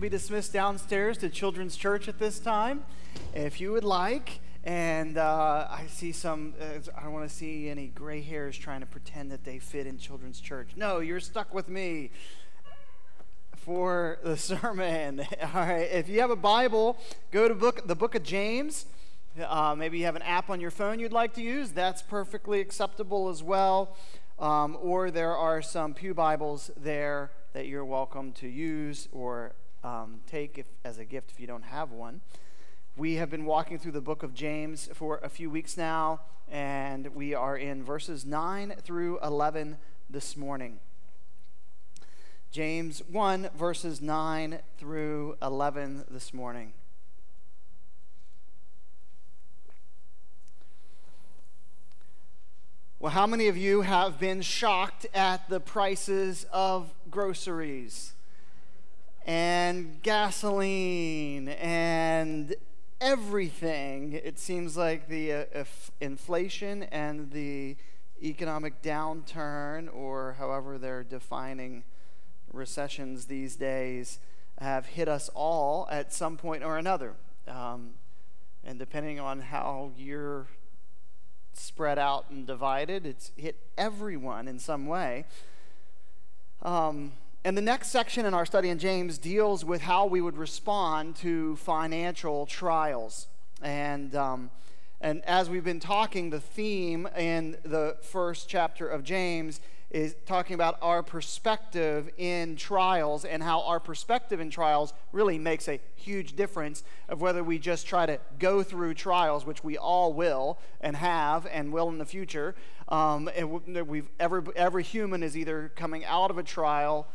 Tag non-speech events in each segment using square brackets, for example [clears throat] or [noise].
be dismissed downstairs to Children's Church at this time, if you would like. And uh, I see some, uh, I don't want to see any gray hairs trying to pretend that they fit in Children's Church. No, you're stuck with me for the [laughs] sermon. [laughs] All right, if you have a Bible, go to book, the book of James. Uh, maybe you have an app on your phone you'd like to use. That's perfectly acceptable as well. Um, or there are some Pew Bibles there that you're welcome to use or um, take if, as a gift if you don't have one. We have been walking through the book of James for a few weeks now, and we are in verses 9 through 11 this morning. James 1, verses 9 through 11 this morning. Well, how many of you have been shocked at the prices of groceries? And gasoline and everything. It seems like the uh, inflation and the economic downturn, or however they're defining recessions these days, have hit us all at some point or another. Um, and depending on how you're spread out and divided, it's hit everyone in some way. Um, and the next section in our study in James deals with how we would respond to financial trials. And, um, and as we've been talking, the theme in the first chapter of James is talking about our perspective in trials and how our perspective in trials really makes a huge difference of whether we just try to go through trials, which we all will and have and will in the future. Um, and we've, every, every human is either coming out of a trial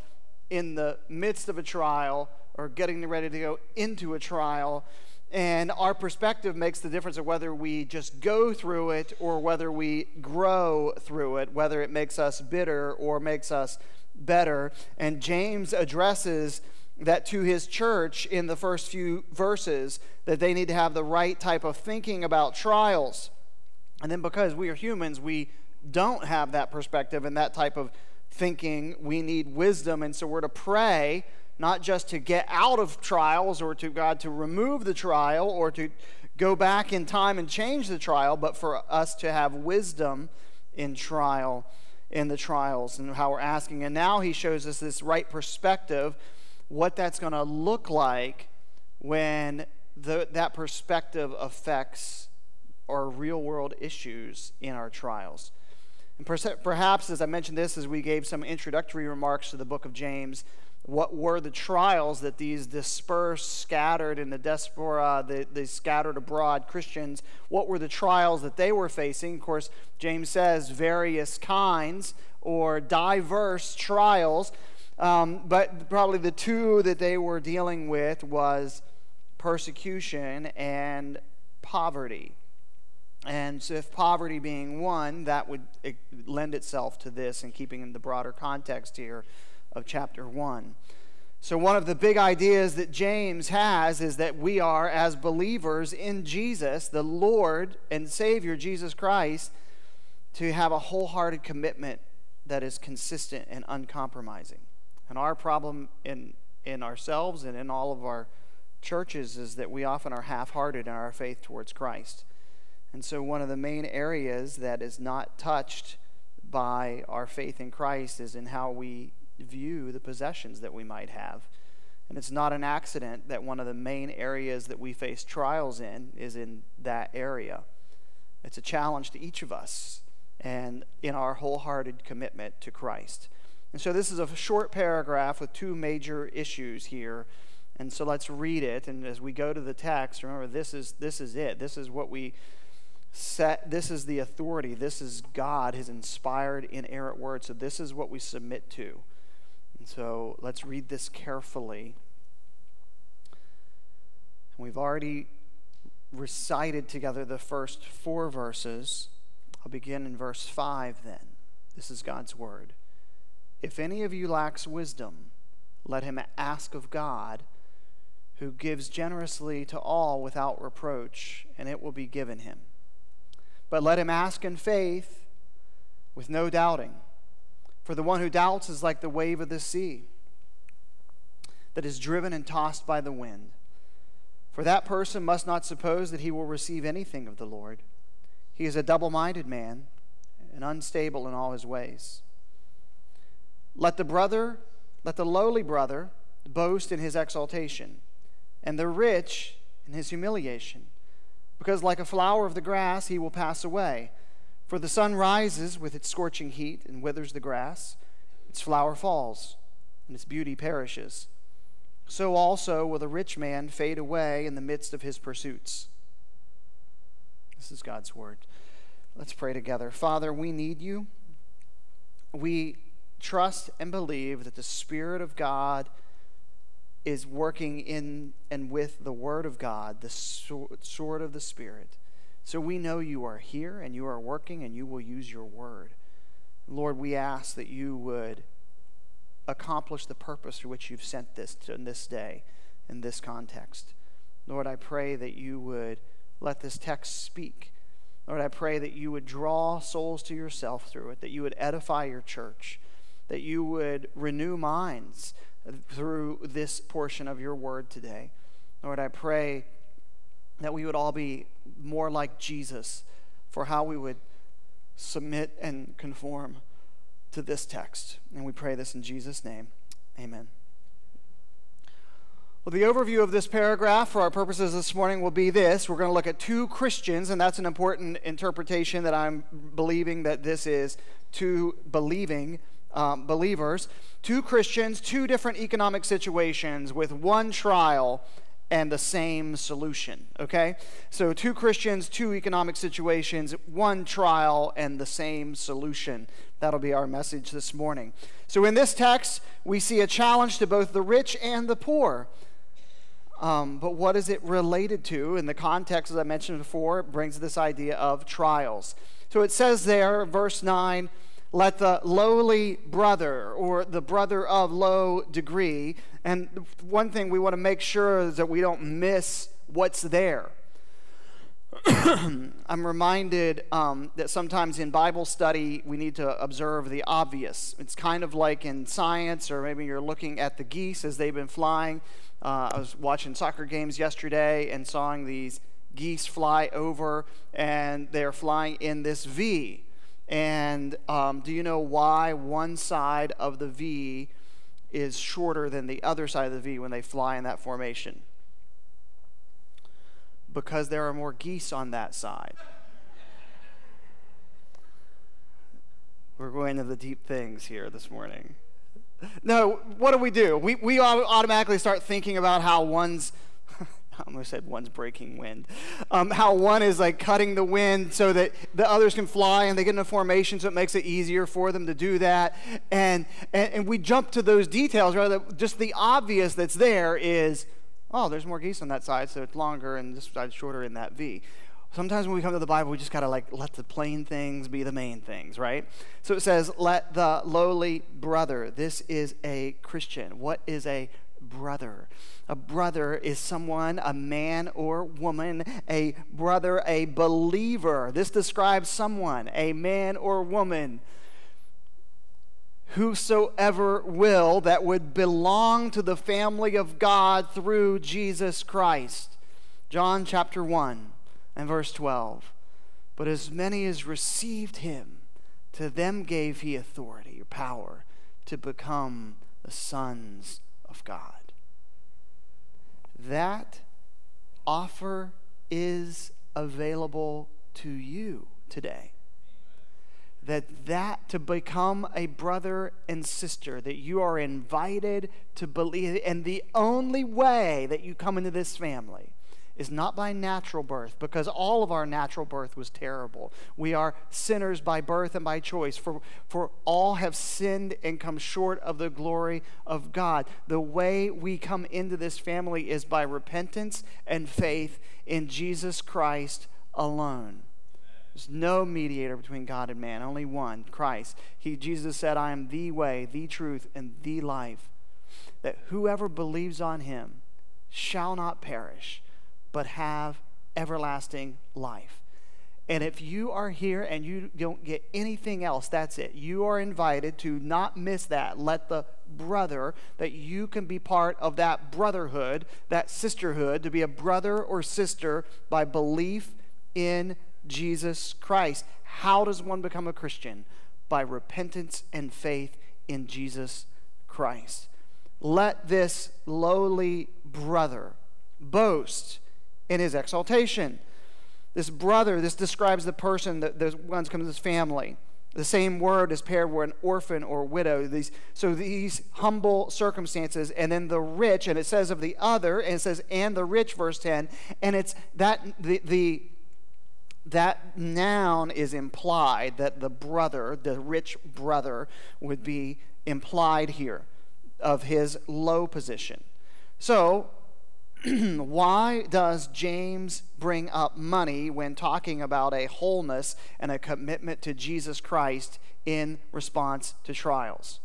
in the midst of a trial or getting ready to go into a trial. And our perspective makes the difference of whether we just go through it or whether we grow through it, whether it makes us bitter or makes us better. And James addresses that to his church in the first few verses that they need to have the right type of thinking about trials. And then because we are humans, we don't have that perspective and that type of thinking we need wisdom. And so we're to pray not just to get out of trials or to God to remove the trial or to go back in time and change the trial, but for us to have wisdom in trial, in the trials, and how we're asking. And now he shows us this right perspective, what that's going to look like when the, that perspective affects our real world issues in our trials. And perhaps, as I mentioned this, as we gave some introductory remarks to the book of James, what were the trials that these dispersed, scattered in the diaspora, the, the scattered abroad Christians, what were the trials that they were facing? Of course, James says various kinds or diverse trials, um, but probably the two that they were dealing with was persecution and poverty. And so, if poverty being one, that would lend itself to this and keeping in the broader context here of chapter 1. So, one of the big ideas that James has is that we are, as believers in Jesus, the Lord and Savior, Jesus Christ, to have a wholehearted commitment that is consistent and uncompromising. And our problem in, in ourselves and in all of our churches is that we often are half hearted in our faith towards Christ. And so, one of the main areas that is not touched by our faith in Christ is in how we view the possessions that we might have. And it's not an accident that one of the main areas that we face trials in is in that area. It's a challenge to each of us and in our wholehearted commitment to Christ. And so this is a short paragraph with two major issues here. And so let's read it. And as we go to the text, remember this is this is it. This is what we set this is the authority. This is god his inspired inerrant word. So this is what we submit to. And so let's read this carefully. And we've already recited together the first four verses. I'll begin in verse 5 then. This is god's word. If any of you lacks wisdom let him ask of god who gives generously to all without reproach and it will be given him but let him ask in faith with no doubting. For the one who doubts is like the wave of the sea that is driven and tossed by the wind. For that person must not suppose that he will receive anything of the Lord. He is a double minded man and unstable in all his ways. Let the brother, let the lowly brother boast in his exaltation, and the rich in his humiliation, because like a flower of the grass he will pass away. For the sun rises with its scorching heat and withers the grass, its flower falls, and its beauty perishes. So also will the rich man fade away in the midst of his pursuits. This is God's word. Let's pray together. Father, we need you. We trust and believe that the Spirit of God is working in and with the Word of God, the sword of the Spirit. So we know you are here and you are working and you will use your Word. Lord, we ask that you would accomplish the purpose for which you've sent this to, in this day, in this context. Lord, I pray that you would let this text speak Lord, I pray that you would draw souls to yourself through it, that you would edify your church, that you would renew minds through this portion of your word today. Lord, I pray that we would all be more like Jesus for how we would submit and conform to this text. And we pray this in Jesus' name. Amen. Well, the overview of this paragraph for our purposes this morning will be this. We're going to look at two Christians, and that's an important interpretation that I'm believing that this is two believing um, believers. Two Christians, two different economic situations with one trial and the same solution. Okay? So, two Christians, two economic situations, one trial, and the same solution. That'll be our message this morning. So, in this text, we see a challenge to both the rich and the poor. Um, but what is it related to? In the context, as I mentioned before, it brings this idea of trials. So it says there, verse 9, let the lowly brother or the brother of low degree, and one thing we want to make sure is that we don't miss what's there. [clears throat] I'm reminded um, that sometimes in Bible study we need to observe the obvious. It's kind of like in science, or maybe you're looking at the geese as they've been flying uh, I was watching soccer games yesterday and sawing these geese fly over, and they're flying in this V. And um, do you know why one side of the V is shorter than the other side of the V when they fly in that formation? Because there are more geese on that side. We're going to the deep things here this morning. No, what do we do? We, we automatically start thinking about how one's, I almost said one's breaking wind, um, how one is like cutting the wind so that the others can fly and they get in a formation so it makes it easier for them to do that. And, and, and we jump to those details rather than just the obvious that's there is, oh, there's more geese on that side, so it's longer and this side's shorter in that V. Sometimes when we come to the Bible, we just got to like let the plain things be the main things, right? So it says, let the lowly brother. This is a Christian. What is a brother? A brother is someone, a man or woman, a brother, a believer. This describes someone, a man or woman, whosoever will, that would belong to the family of God through Jesus Christ. John chapter 1 and verse 12. But as many as received him, to them gave he authority or power to become the sons of God. That offer is available to you today. That that to become a brother and sister that you are invited to believe and the only way that you come into this family is not by natural birth, because all of our natural birth was terrible. We are sinners by birth and by choice, for, for all have sinned and come short of the glory of God. The way we come into this family is by repentance and faith in Jesus Christ alone. There's no mediator between God and man, only one, Christ. He, Jesus said, I am the way, the truth, and the life. That whoever believes on him shall not perish but have everlasting life. And if you are here and you don't get anything else, that's it. You are invited to not miss that. Let the brother, that you can be part of that brotherhood, that sisterhood, to be a brother or sister by belief in Jesus Christ. How does one become a Christian? By repentance and faith in Jesus Christ. Let this lowly brother boast in his exaltation. This brother, this describes the person that the ones comes his family. The same word is paired with an orphan or widow. These, so these humble circumstances, and then the rich, and it says of the other, and it says and the rich, verse 10, and it's that the, the that noun is implied that the brother, the rich brother, would be implied here of his low position. So [clears throat] why does James bring up money when talking about a wholeness and a commitment to Jesus Christ in response to trials?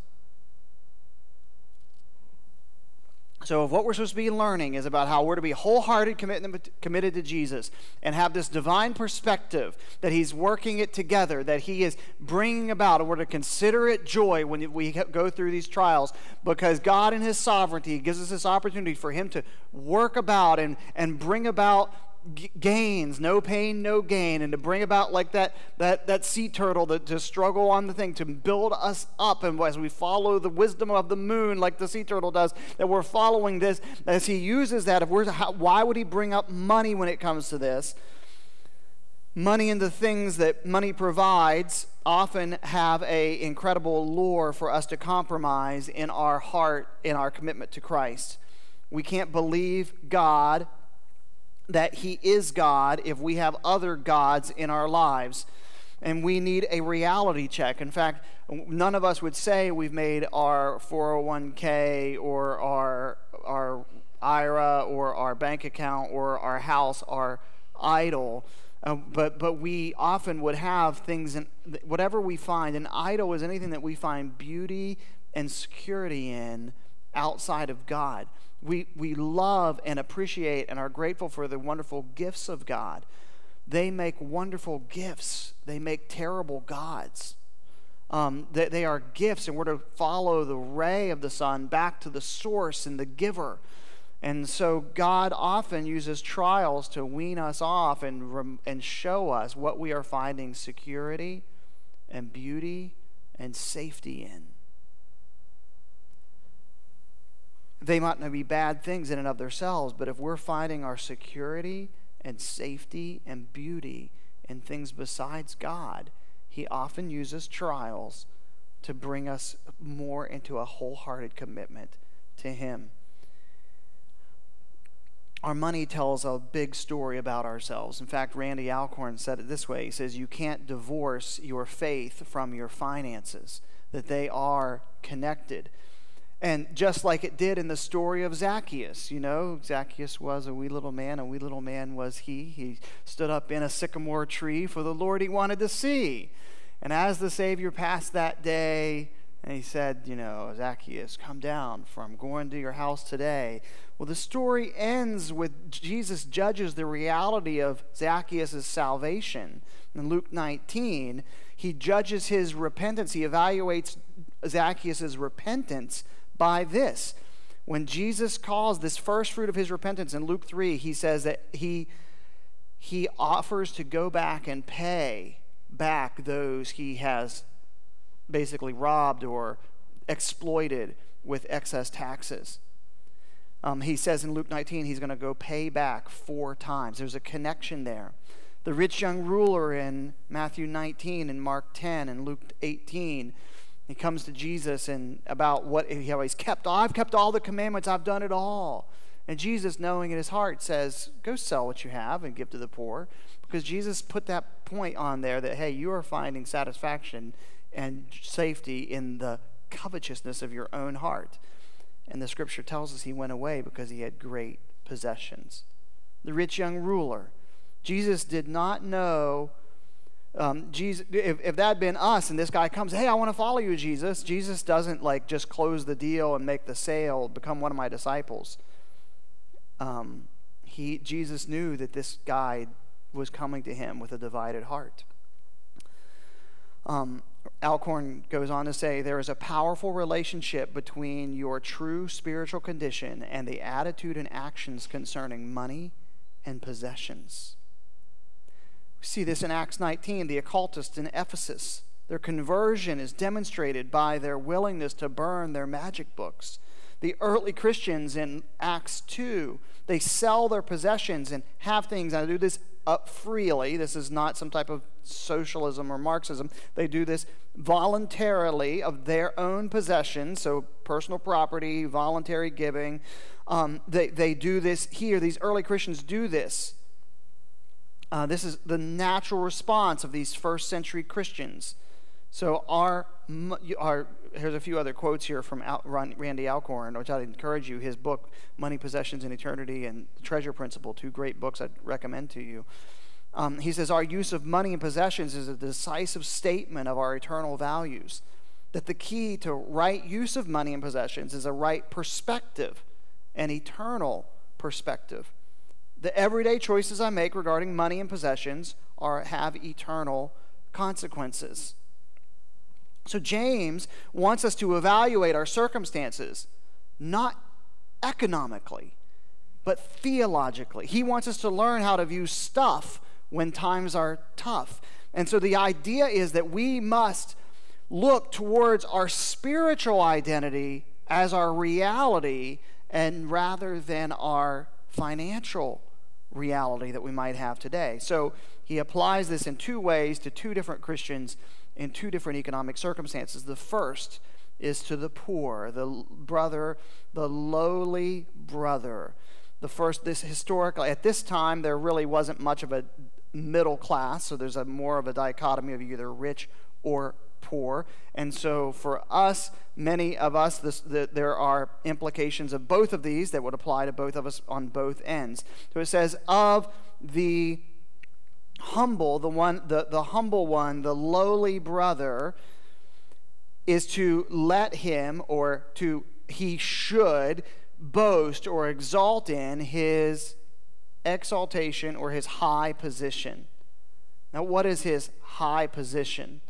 So, if what we're supposed to be learning is about how we're to be wholehearted committed to Jesus and have this divine perspective that He's working it together, that He is bringing about, and we're to consider it joy when we go through these trials because God, in His sovereignty, gives us this opportunity for Him to work about and, and bring about gains, no pain, no gain, and to bring about like that that that sea turtle to, to struggle on the thing, to build us up, and as we follow the wisdom of the moon, like the sea turtle does, that we're following this as he uses that. If we're how, why would he bring up money when it comes to this? Money and the things that money provides often have a incredible lure for us to compromise in our heart in our commitment to Christ. We can't believe God that He is God if we have other gods in our lives. And we need a reality check. In fact, none of us would say we've made our 401k or our, our IRA or our bank account or our house our idol. Uh, but but we often would have things in whatever we find an idol is anything that we find beauty and security in outside of God we, we love and appreciate and are grateful for the wonderful gifts of God. They make wonderful gifts, they make terrible gods. Um, they, they are gifts, and we're to follow the ray of the sun back to the source and the giver. And so God often uses trials to wean us off and, and show us what we are finding security and beauty and safety in. They might not be bad things in and of themselves, but if we're finding our security and safety and beauty in things besides God, He often uses trials to bring us more into a wholehearted commitment to Him. Our money tells a big story about ourselves. In fact, Randy Alcorn said it this way He says, You can't divorce your faith from your finances, that they are connected. And just like it did in the story of Zacchaeus, you know, Zacchaeus was a wee little man, a wee little man was he. He stood up in a sycamore tree for the Lord he wanted to see. And as the Savior passed that day, and he said, You know, Zacchaeus, come down, for I'm going to your house today. Well, the story ends with Jesus judges the reality of Zacchaeus' salvation. In Luke 19, he judges his repentance, he evaluates Zacchaeus' repentance by this. When Jesus calls this first fruit of his repentance in Luke 3, he says that he, he offers to go back and pay back those he has basically robbed or exploited with excess taxes. Um, he says in Luke 19 he's going to go pay back four times. There's a connection there. The rich young ruler in Matthew 19 and Mark 10 and Luke 18 he comes to Jesus and about what he always kept. I've kept all the commandments. I've done it all. And Jesus, knowing in his heart, says, Go sell what you have and give to the poor. Because Jesus put that point on there that, hey, you are finding satisfaction and safety in the covetousness of your own heart. And the scripture tells us he went away because he had great possessions. The rich young ruler. Jesus did not know um, Jesus, if, if that had been us and this guy comes, hey, I want to follow you, Jesus, Jesus doesn't like just close the deal and make the sale, become one of my disciples. Um, he, Jesus knew that this guy was coming to him with a divided heart. Um, Alcorn goes on to say there is a powerful relationship between your true spiritual condition and the attitude and actions concerning money and possessions. We see this in Acts 19, the occultists in Ephesus. Their conversion is demonstrated by their willingness to burn their magic books. The early Christians in Acts 2, they sell their possessions and have things, and they do this up freely. This is not some type of socialism or Marxism. They do this voluntarily of their own possessions, so personal property, voluntary giving. Um, they, they do this here. These early Christians do this. Uh, this is the natural response of these first century Christians. So, our, our here's a few other quotes here from Al, Randy Alcorn, which I'd encourage you. His book, Money, Possessions, and Eternity, and Treasure Principle, two great books I'd recommend to you. Um, he says, Our use of money and possessions is a decisive statement of our eternal values. That the key to right use of money and possessions is a right perspective, an eternal perspective. The everyday choices I make regarding money and possessions are, have eternal consequences. So, James wants us to evaluate our circumstances, not economically, but theologically. He wants us to learn how to view stuff when times are tough. And so the idea is that we must look towards our spiritual identity as our reality and rather than our financial reality that we might have today. So he applies this in two ways to two different Christians in two different economic circumstances. The first is to the poor, the brother, the lowly brother. The first, this historically, at this time, there really wasn't much of a middle class, so there's a more of a dichotomy of either rich or poor. And so for us, many of us, this, the, there are implications of both of these that would apply to both of us on both ends. So it says, of the humble, the one, the, the humble one, the lowly brother, is to let him or to he should boast or exalt in his exaltation or his high position. Now, what is his high position?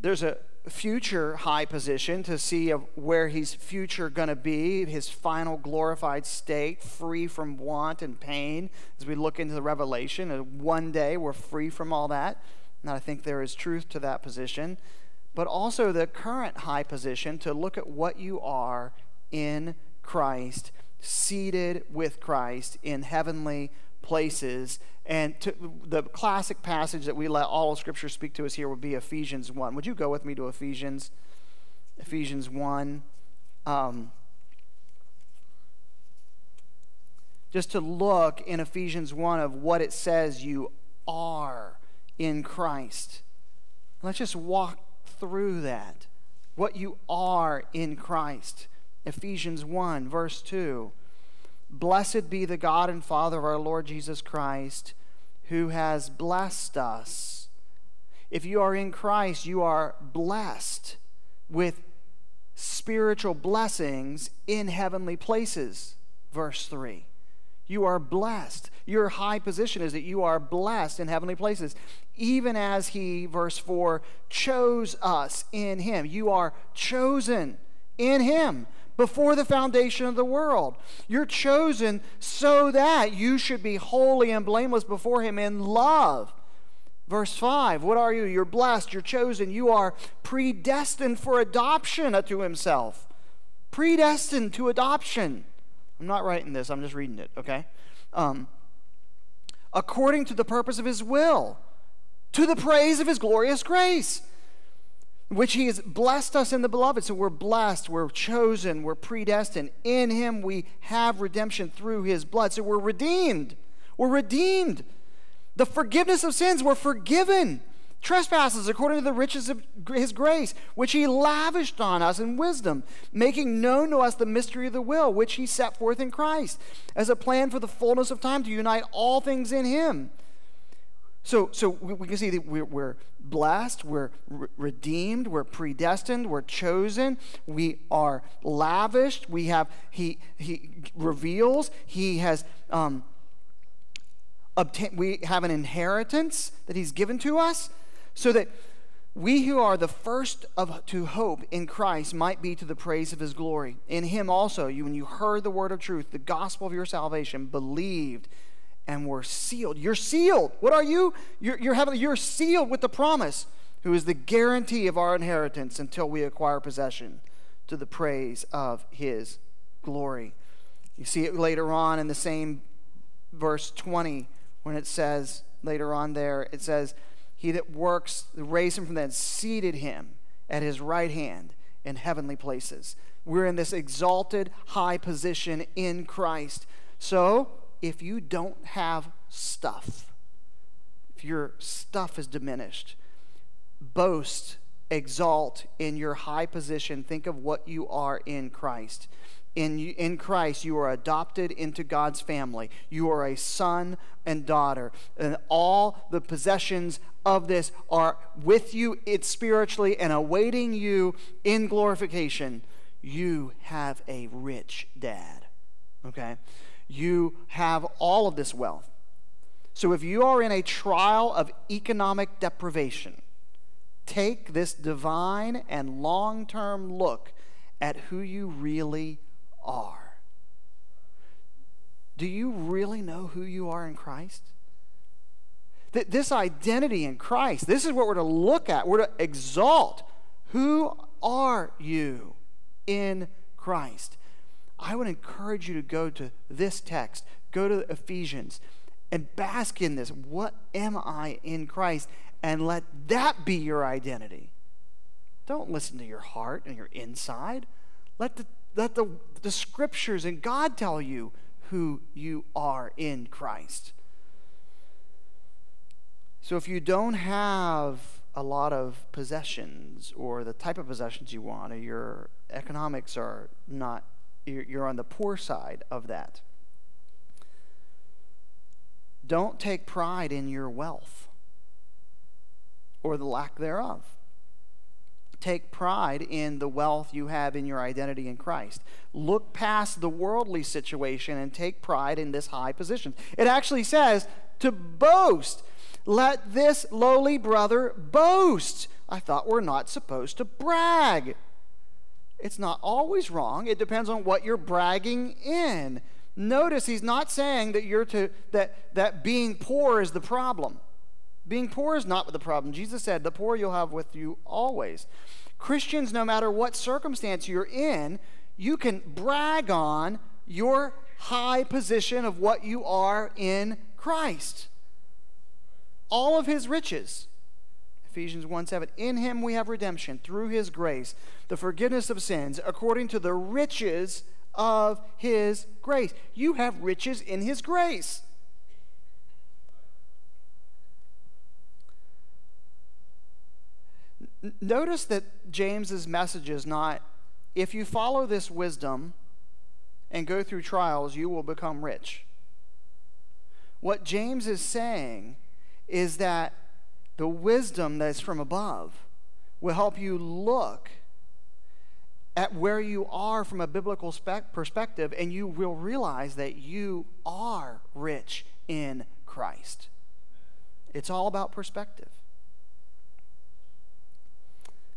There's a future high position to see of where he's future going to be, his final glorified state, free from want and pain. As we look into the Revelation, one day we're free from all that. And I think there is truth to that position. But also the current high position to look at what you are in Christ seated with Christ in heavenly places. And to, the classic passage that we let all of Scripture speak to us here would be Ephesians 1. Would you go with me to Ephesians? Ephesians 1. Um, just to look in Ephesians 1 of what it says you are in Christ. Let's just walk through that. What you are in Christ. Ephesians 1, verse 2. Blessed be the God and Father of our Lord Jesus Christ, who has blessed us. If you are in Christ, you are blessed with spiritual blessings in heavenly places. Verse 3. You are blessed. Your high position is that you are blessed in heavenly places, even as He, verse 4, chose us in Him. You are chosen in Him before the foundation of the world. You're chosen so that you should be holy and blameless before Him in love. Verse 5 What are you? You're blessed, you're chosen, you are predestined for adoption unto Himself. Predestined to adoption. I'm not writing this, I'm just reading it, okay? Um, according to the purpose of His will, to the praise of His glorious grace which he has blessed us in the beloved. So we're blessed, we're chosen, we're predestined. In him we have redemption through his blood. So we're redeemed. We're redeemed. The forgiveness of sins, we're forgiven. Trespasses according to the riches of his grace, which he lavished on us in wisdom, making known to us the mystery of the will, which he set forth in Christ, as a plan for the fullness of time to unite all things in him so, so we can see that we're, we're blessed, we're re- redeemed, we're predestined, we're chosen, we are lavished. We have he he reveals he has um, obtained. We have an inheritance that he's given to us, so that we who are the first of, to hope in Christ might be to the praise of his glory. In him also, you, when you heard the word of truth, the gospel of your salvation, believed and we're sealed. You're sealed. What are you? You're, you're, having, you're sealed with the promise, who is the guarantee of our inheritance until we acquire possession to the praise of his glory. You see it later on in the same verse 20 when it says, later on there, it says, He that works, raised him from the dead, seated him at his right hand in heavenly places. We're in this exalted high position in Christ. So, if you don't have stuff, if your stuff is diminished, boast, exalt in your high position. Think of what you are in Christ. In, in Christ, you are adopted into God's family. You are a son and daughter. And all the possessions of this are with you it spiritually and awaiting you in glorification. You have a rich dad. Okay? You have all of this wealth. So if you are in a trial of economic deprivation, take this divine and long term look at who you really are. Do you really know who you are in Christ? That this identity in Christ, this is what we're to look at. We're to exalt. Who are you in Christ? I would encourage you to go to this text, go to Ephesians, and bask in this. What am I in Christ? And let that be your identity. Don't listen to your heart and your inside. Let the let the, the scriptures and God tell you who you are in Christ. So if you don't have a lot of possessions or the type of possessions you want, or your economics are not, you're on the poor side of that. Don't take pride in your wealth or the lack thereof take pride in the wealth you have in your identity in Christ. Look past the worldly situation and take pride in this high position. It actually says to boast. Let this lowly brother boast. I thought we're not supposed to brag. It's not always wrong. It depends on what you're bragging in. Notice he's not saying that you're to that that being poor is the problem. Being poor is not the problem. Jesus said, The poor you'll have with you always. Christians, no matter what circumstance you're in, you can brag on your high position of what you are in Christ. All of his riches. Ephesians 1 7. In him we have redemption through his grace, the forgiveness of sins, according to the riches of his grace. You have riches in his grace. Notice that James's message is not if you follow this wisdom and go through trials, you will become rich. What James is saying is that the wisdom that's from above will help you look at where you are from a biblical perspective, and you will realize that you are rich in Christ. It's all about perspective.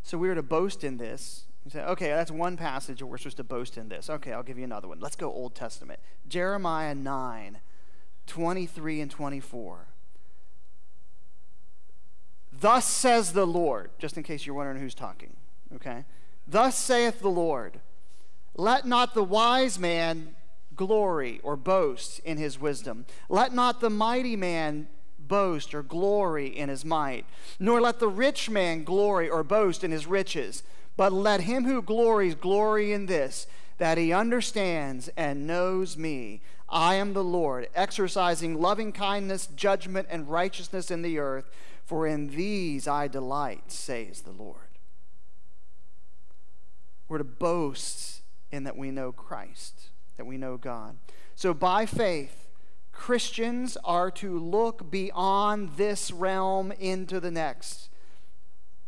So we are to boast in this. You say, okay, that's one passage where we're supposed to boast in this. Okay, I'll give you another one. Let's go Old Testament. Jeremiah 9, 23 and 24. Thus says the Lord, just in case you're wondering who's talking, okay? Thus saith the Lord, let not the wise man glory or boast in his wisdom. Let not the mighty man boast or glory in his might, nor let the rich man glory or boast in his riches, but let him who glories glory in this, that he understands and knows me. I am the Lord, exercising loving kindness, judgment, and righteousness in the earth, for in these I delight, says the Lord. We're to boast in that we know Christ, that we know God. So by faith, Christians are to look beyond this realm into the next.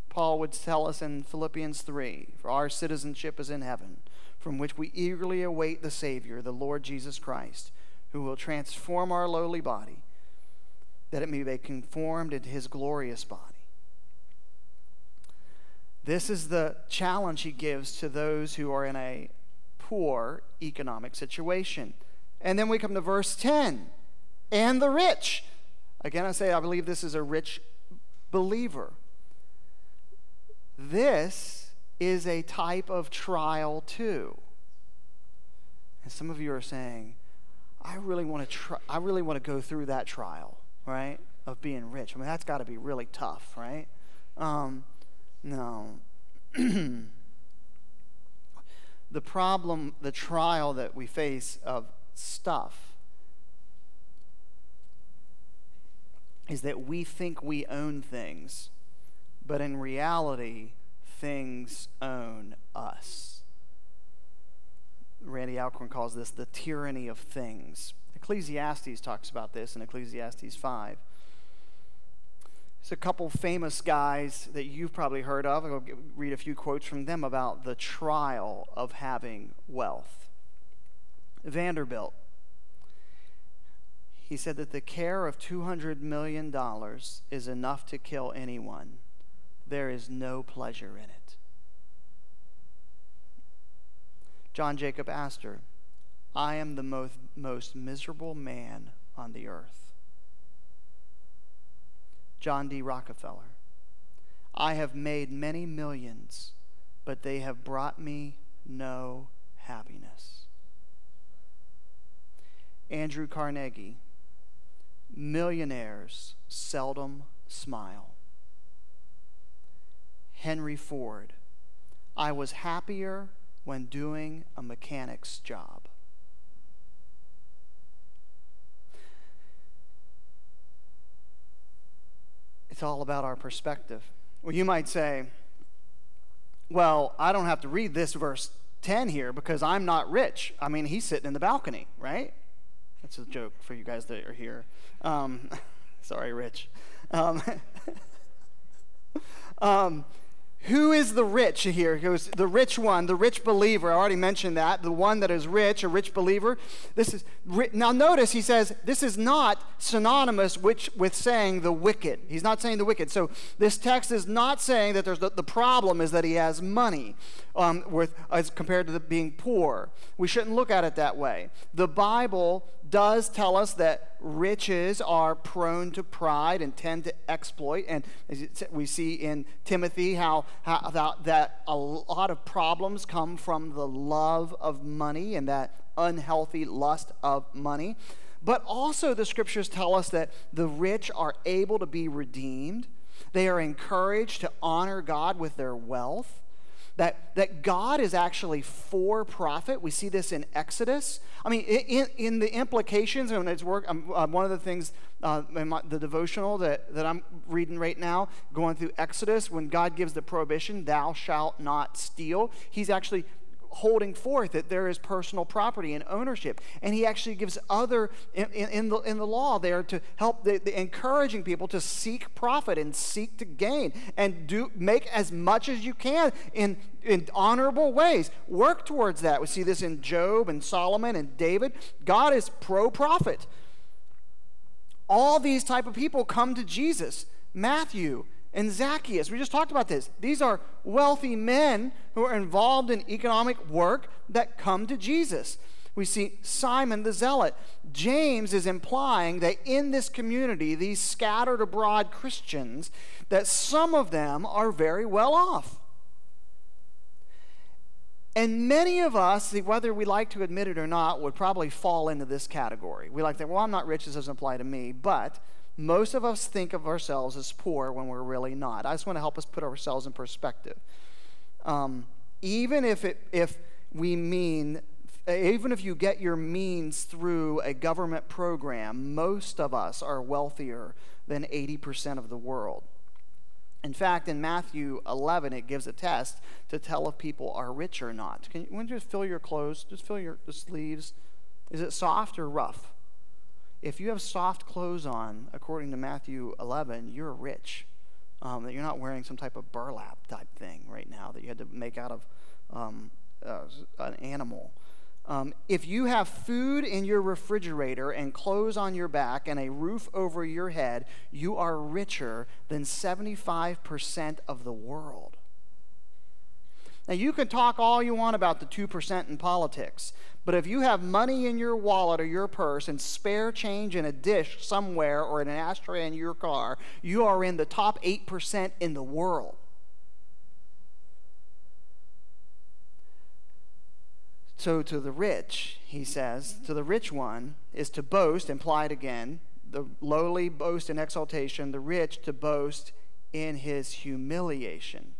Paul would tell us in Philippians 3 For our citizenship is in heaven, from which we eagerly await the Savior, the Lord Jesus Christ, who will transform our lowly body, that it may be conformed into his glorious body. This is the challenge he gives to those who are in a poor economic situation. And then we come to verse 10 and the rich. Again, I say I believe this is a rich believer. This is a type of trial too. And some of you are saying, I really want to try, I really want to go through that trial, right? Of being rich. I mean, that's got to be really tough, right? Um, no. [clears throat] the problem, the trial that we face of stuff is that we think we own things, but in reality, things own us. Randy Alcorn calls this the tyranny of things. Ecclesiastes talks about this in Ecclesiastes 5. There's a couple famous guys that you've probably heard of. I'll read a few quotes from them about the trial of having wealth. Vanderbilt. He said that the care of $200 million is enough to kill anyone. There is no pleasure in it. John Jacob Astor, I am the most, most miserable man on the earth. John D. Rockefeller. I have made many millions, but they have brought me no happiness. Andrew Carnegie. Millionaires seldom smile. Henry Ford. I was happier when doing a mechanic's job. It's all about our perspective. Well, you might say, well, I don't have to read this verse 10 here because I'm not rich. I mean, he's sitting in the balcony, right? That's a joke for you guys that are here. Um, [laughs] sorry, Rich. Um, [laughs] um, who is the rich here? Goes the rich one, the rich believer. I already mentioned that. The one that is rich, a rich believer. This is now. Notice he says this is not synonymous which, with saying the wicked. He's not saying the wicked. So this text is not saying that there's the, the problem is that he has money um, with as compared to the, being poor. We shouldn't look at it that way. The Bible does tell us that riches are prone to pride and tend to exploit. And we see in Timothy how, how that, that a lot of problems come from the love of money and that unhealthy lust of money. But also, the scriptures tell us that the rich are able to be redeemed. They are encouraged to honor God with their wealth that, that God is actually for profit. We see this in Exodus. I mean, in, in the implications, when it's work, um, uh, one of the things uh, in my, the devotional that, that I'm reading right now, going through Exodus, when God gives the prohibition, thou shalt not steal, he's actually holding forth that there is personal property and ownership. And he actually gives other in, in, the, in the law there to help the, the, encouraging people to seek profit and seek to gain and do make as much as you can in, in honorable ways. Work towards that. We see this in Job and Solomon and David. God is pro profit. All these type of people come to Jesus. Matthew, and Zacchaeus. We just talked about this. These are wealthy men who are involved in economic work that come to Jesus. We see Simon the Zealot. James is implying that in this community, these scattered abroad Christians, that some of them are very well off. And many of us, whether we like to admit it or not, would probably fall into this category. We like to think, well, I'm not rich, this doesn't apply to me. But most of us think of ourselves as poor when we're really not. I just want to help us put ourselves in perspective. Um, even if, it, if we mean, even if you get your means through a government program, most of us are wealthier than 80% of the world. In fact, in Matthew 11, it gives a test to tell if people are rich or not. Can you, you just fill your clothes? Just fill your sleeves. Is it soft or rough? If you have soft clothes on, according to Matthew 11, you're rich. Um, that you're not wearing some type of burlap type thing right now that you had to make out of um, uh, an animal. Um, if you have food in your refrigerator and clothes on your back and a roof over your head, you are richer than 75% of the world. Now, you can talk all you want about the 2% in politics, but if you have money in your wallet or your purse and spare change in a dish somewhere or in an ashtray in your car, you are in the top 8% in the world. So, to the rich, he says, to the rich one is to boast, implied again, the lowly boast in exaltation, the rich to boast in his humiliation.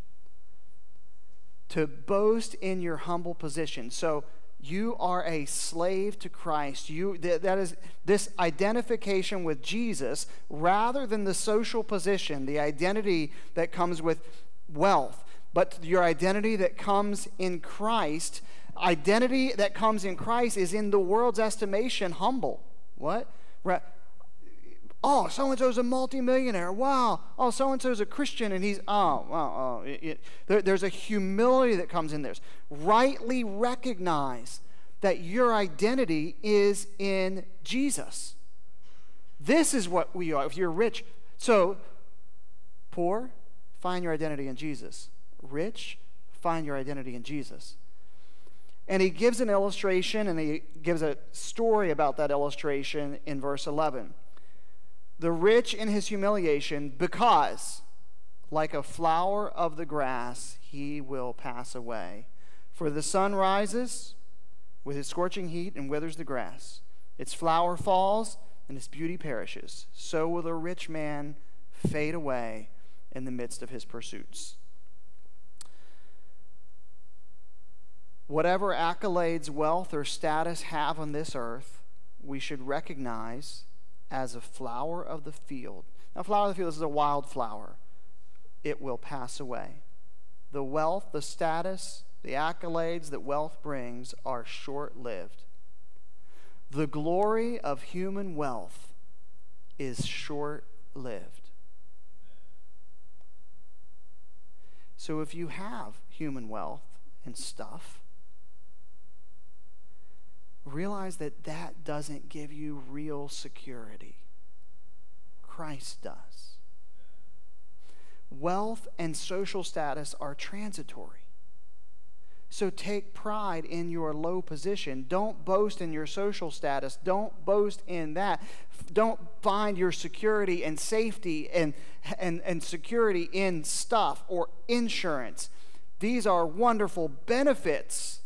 To boast in your humble position. So, you are a slave to Christ. You, that is this identification with Jesus rather than the social position, the identity that comes with wealth, but your identity that comes in Christ identity that comes in Christ is in the world's estimation humble. What? Right. Oh, so and so's a multimillionaire. Wow. Oh, so and so's a Christian, and he's oh, wow. Oh, there, there's a humility that comes in there. Rightly recognize that your identity is in Jesus. This is what we are. If you're rich, so poor, find your identity in Jesus. Rich, find your identity in Jesus. And he gives an illustration and he gives a story about that illustration in verse 11. The rich in his humiliation, because like a flower of the grass, he will pass away. For the sun rises with its scorching heat and withers the grass. Its flower falls and its beauty perishes. So will the rich man fade away in the midst of his pursuits. Whatever accolades, wealth, or status have on this earth, we should recognize as a flower of the field. Now, flower of the field this is a wild flower. It will pass away. The wealth, the status, the accolades that wealth brings are short lived. The glory of human wealth is short lived. So, if you have human wealth and stuff, realize that that doesn't give you real security. Christ does. Wealth and social status are transitory. So take pride in your low position. Don't boast in your social status. Don't boast in that. Don't find your security and safety and, and, and security in stuff or insurance. These are wonderful benefits,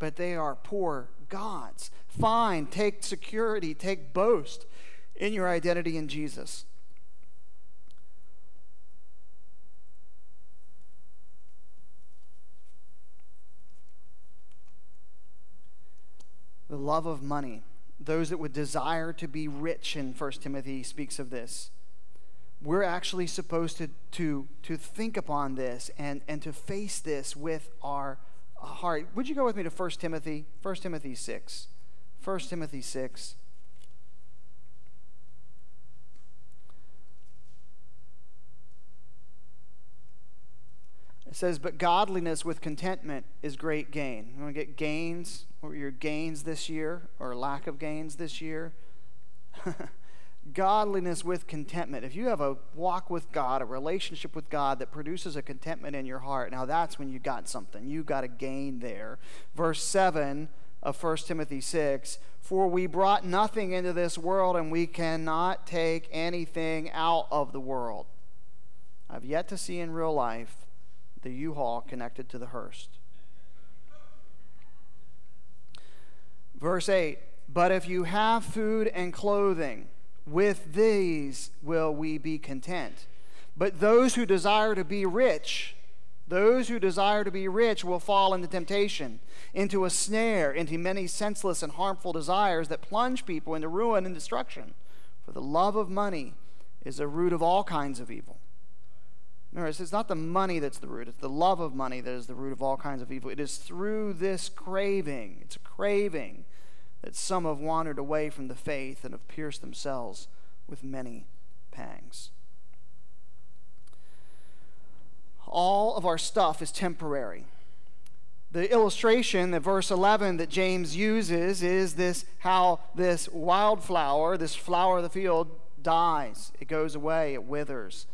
but they are poor gods. Find, take security, take boast in your identity in Jesus. The love of money. Those that would desire to be rich in 1 Timothy speaks of this. We're actually supposed to, to, to think upon this and, and to face this with our heart. Would you go with me to 1 Timothy? 1 Timothy 6. 1 Timothy 6. It says, But godliness with contentment is great gain. You want to get gains? Were your gains this year or lack of gains this year? [laughs] godliness with contentment. If you have a walk with God, a relationship with God that produces a contentment in your heart, now that's when you got something. You got a gain there. Verse 7 of 1 Timothy 6 For we brought nothing into this world, and we cannot take anything out of the world. I've yet to see in real life the U Haul connected to the hearse. Verse 8 But if you have food and clothing, with these will we be content. But those who desire to be rich, those who desire to be rich will fall into temptation, into a snare, into many senseless and harmful desires that plunge people into ruin and destruction. For the love of money is the root of all kinds of evil. Notice it's not the money that's the root, it's the love of money that is the root of all kinds of evil. It is through this craving, it's a craving that some have wandered away from the faith and have pierced themselves with many pangs. All of our stuff is temporary. The illustration, the verse 11 that James uses, is this how this wildflower, this flower of the field, dies. It goes away, it withers,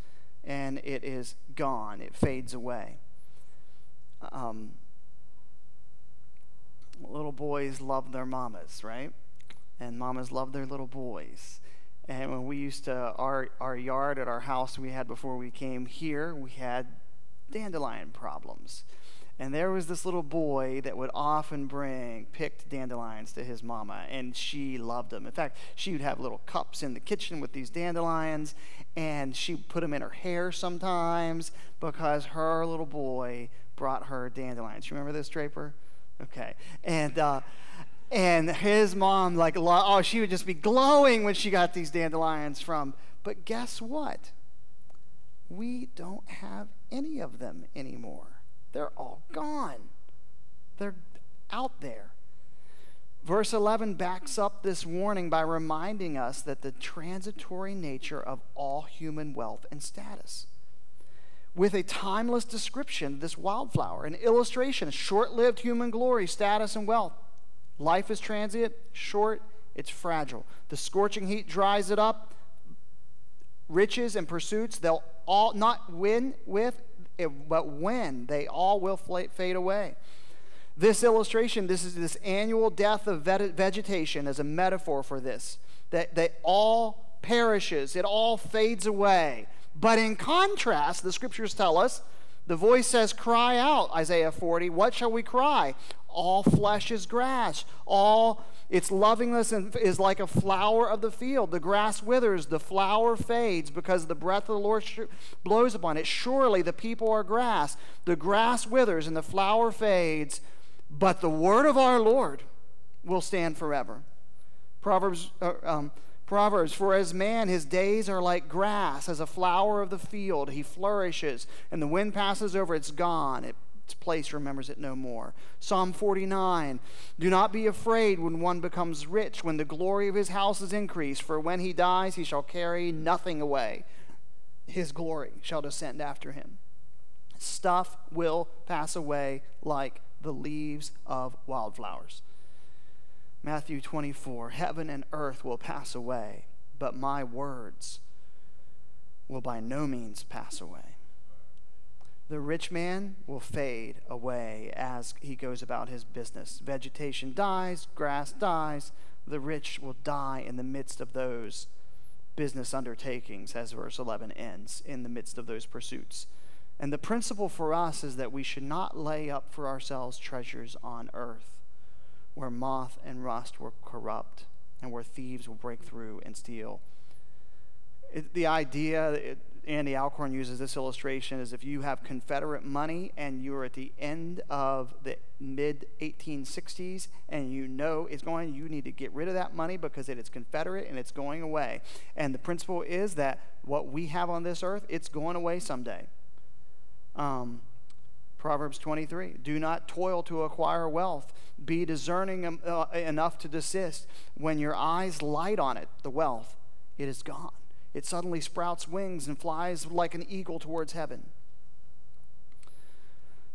and it is gone, it fades away. um, little boys love their mamas, right? And mamas love their little boys. And when we used to, our, our yard at our house we had before we came here, we had dandelion problems. And there was this little boy that would often bring picked dandelions to his mama, and she loved them. In fact, she would have little cups in the kitchen with these dandelions, and she would put them in her hair sometimes because her little boy brought her dandelions. You remember this, Draper? Okay. And, uh, and his mom, like, oh, she would just be glowing when she got these dandelions from. But guess what? We don't have any of them anymore. They're all gone. They're out there. Verse 11 backs up this warning by reminding us that the transitory nature of all human wealth and status. With a timeless description, this wildflower, an illustration, of short lived human glory, status, and wealth. Life is transient, short, it's fragile. The scorching heat dries it up. Riches and pursuits, they'll all not win with, eh, but when they all will fade away. This illustration, this is this annual death of vegetation as a metaphor for this, that, that all perishes, it all fades away. But in contrast, the scriptures tell us, the voice says, Cry out, Isaiah 40. What shall we cry? All flesh is grass. All its lovingness is like a flower of the field. The grass withers, the flower fades because the breath of the Lord blows upon it. Surely the people are grass. The grass withers and the flower fades, but the word of our Lord will stand forever. Proverbs, uh, um, Proverbs, for as man, his days are like grass, as a flower of the field. He flourishes, and the wind passes over, it's gone. It its place remembers it no more. Psalm 49 Do not be afraid when one becomes rich, when the glory of his house is increased, for when he dies, he shall carry nothing away. His glory shall descend after him. Stuff will pass away like the leaves of wildflowers. Matthew 24 Heaven and earth will pass away, but my words will by no means pass away. The rich man will fade away as he goes about his business. Vegetation dies, grass dies, the rich will die in the midst of those business undertakings, as verse 11 ends, in the midst of those pursuits. And the principle for us is that we should not lay up for ourselves treasures on earth where moth and rust will corrupt and where thieves will break through and steal. It, the idea, it, Randy Alcorn uses this illustration is if you have Confederate money and you're at the end of the mid 1860s and you know it's going, you need to get rid of that money because it is Confederate and it's going away. And the principle is that what we have on this earth, it's going away someday. Um, Proverbs 23 Do not toil to acquire wealth. Be discerning uh, enough to desist. When your eyes light on it, the wealth, it is gone it suddenly sprouts wings and flies like an eagle towards heaven.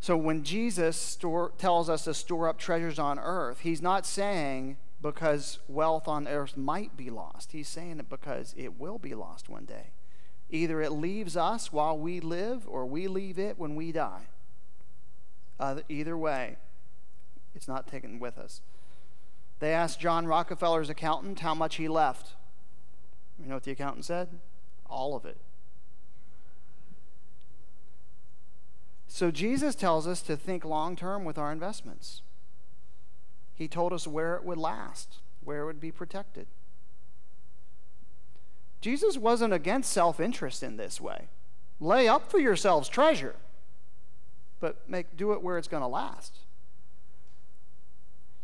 So when Jesus store, tells us to store up treasures on earth, he's not saying because wealth on earth might be lost. He's saying it because it will be lost one day. Either it leaves us while we live or we leave it when we die. Uh, either way, it's not taken with us. They asked John Rockefeller's accountant how much he left. You know what the accountant said? All of it. So Jesus tells us to think long term with our investments. He told us where it would last, where it would be protected. Jesus wasn't against self interest in this way. Lay up for yourselves treasure, but make, do it where it's going to last.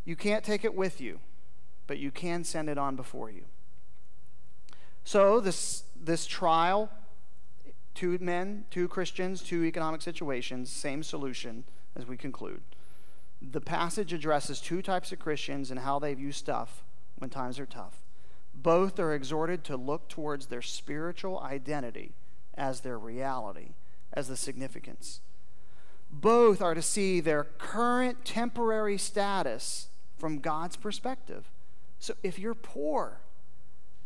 You can't take it with you, but you can send it on before you. So this this trial, two men, two Christians, two economic situations, same solution as we conclude. The passage addresses two types of Christians and how they view stuff when times are tough. Both are exhorted to look towards their spiritual identity as their reality, as the significance. Both are to see their current temporary status from God's perspective. So if you're poor,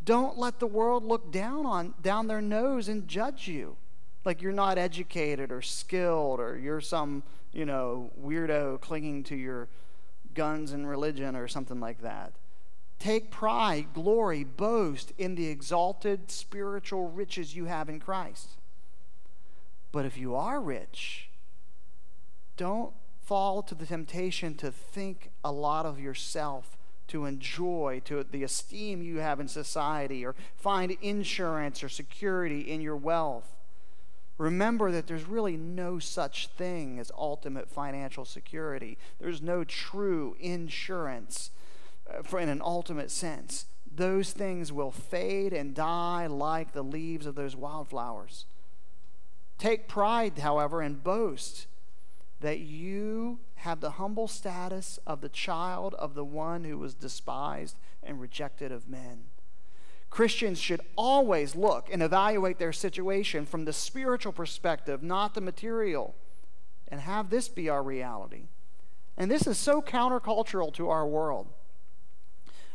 don't let the world look down on down their nose and judge you. like you're not educated or skilled or you're some, you know, weirdo clinging to your guns and religion or something like that. Take pride, glory, boast in the exalted spiritual riches you have in Christ. But if you are rich, don't fall to the temptation to think a lot of yourself, to enjoy, to the esteem you have in society, or find insurance or security in your wealth. Remember that there's really no such thing as ultimate financial security. There's no true insurance uh, for in an ultimate sense. Those things will fade and die like the leaves of those wildflowers. Take pride, however, and boast that you have the humble status of the child of the one who was despised and rejected of men. Christians should always look and evaluate their situation from the spiritual perspective, not the material, and have this be our reality. And this is so countercultural to our world.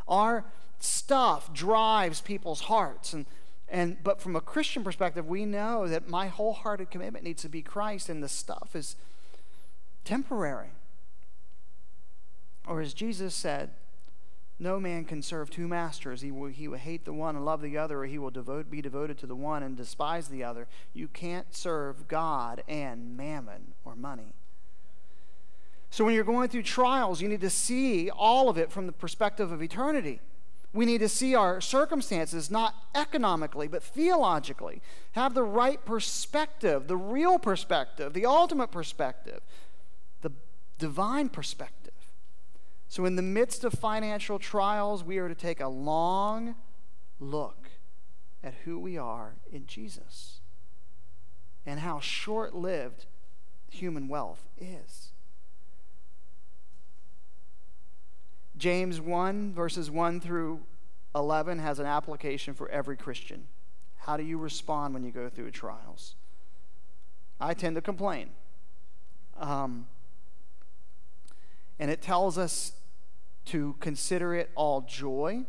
Our stuff drives people's hearts and and but from a Christian perspective, we know that my wholehearted commitment needs to be Christ and the stuff is temporary. Or as Jesus said, no man can serve two masters. He will, he will hate the one and love the other, or he will devote, be devoted to the one and despise the other. You can't serve God and mammon or money. So when you're going through trials, you need to see all of it from the perspective of eternity. We need to see our circumstances not economically, but theologically. Have the right perspective, the real perspective, the ultimate perspective, divine perspective. So, in the midst of financial trials, we are to take a long look at who we are in Jesus and how short lived human wealth is. James 1, verses 1 through 11, has an application for every Christian. How do you respond when you go through trials? I tend to complain. Um, and it tells us to consider it all joy.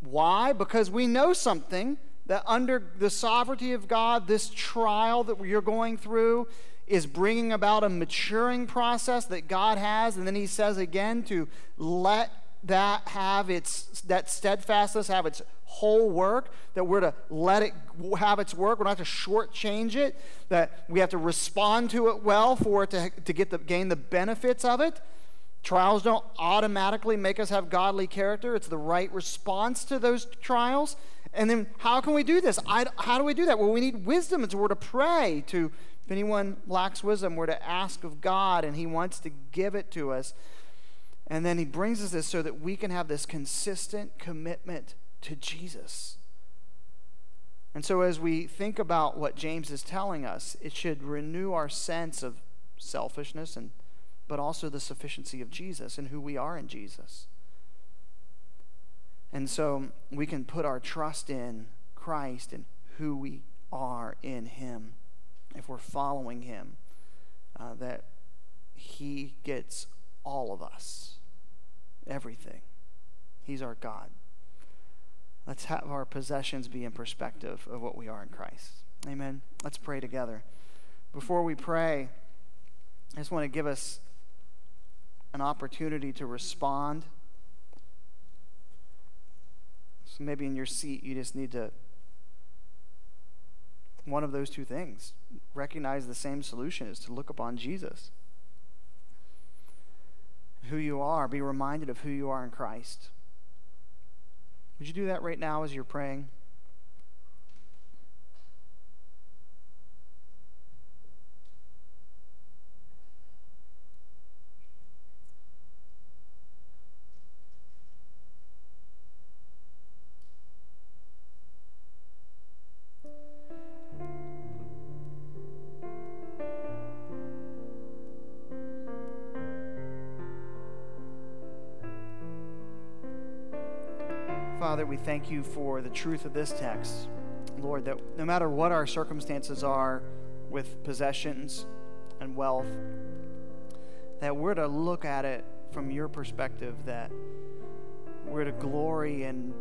Why? Because we know something that under the sovereignty of God, this trial that you're going through is bringing about a maturing process that God has. And then he says again to let that have its, that steadfastness have its whole work, that we're to let it have its work. We're not to shortchange it, that we have to respond to it well for it to, to get the, gain the benefits of it. Trials don't automatically make us have godly character. It's the right response to those trials. And then how can we do this? I, how do we do that? Well, we need wisdom. It's we're to pray to, if anyone lacks wisdom, we're to ask of God, and He wants to give it to us. And then He brings us this so that we can have this consistent commitment to Jesus. And so, as we think about what James is telling us, it should renew our sense of selfishness and but also the sufficiency of Jesus and who we are in Jesus. And so we can put our trust in Christ and who we are in Him if we're following Him, uh, that He gets all of us, everything. He's our God. Let's have our possessions be in perspective of what we are in Christ. Amen. Let's pray together. Before we pray, I just want to give us an opportunity to respond. So maybe in your seat, you just need to, one of those two things, recognize the same solution is to look upon Jesus. Who you are, be reminded of who you are in Christ. Would you do that right now as you're praying? You for the truth of this text. Lord, that no matter what our circumstances are with possessions and wealth, that we're to look at it from your perspective, that we're to glory in